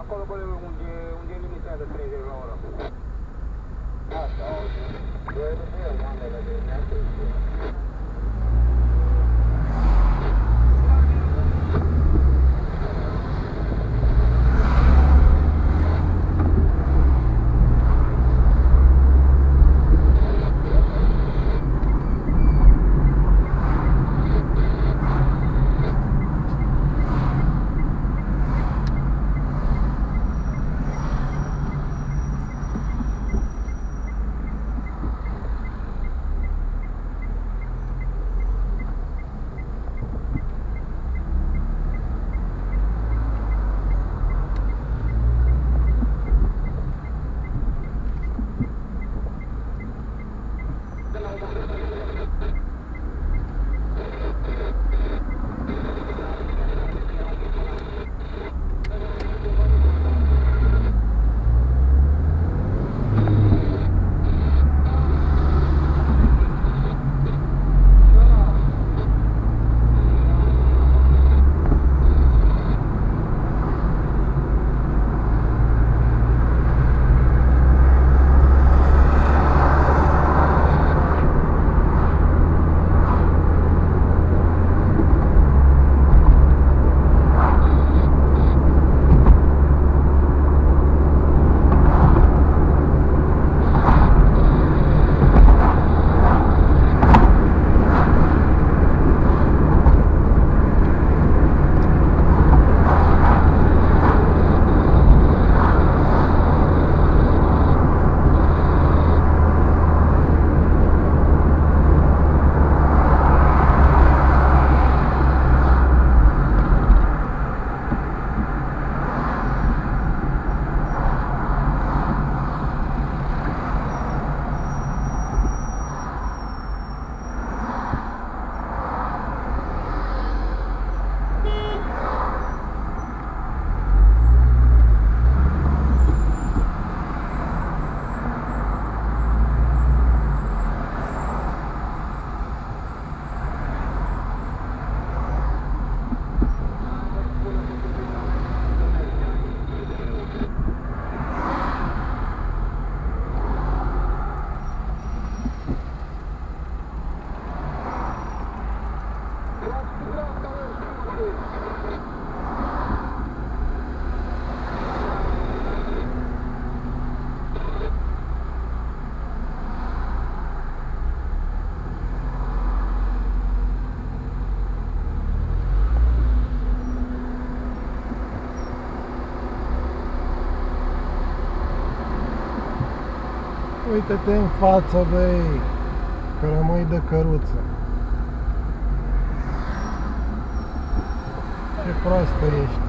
Acolo acolo unde, unde limitează 30 la oră. Asta, o, eu nu știu, oamenii, Uite-te în față, băi, că rămâi de căruță. Ce proastă ești.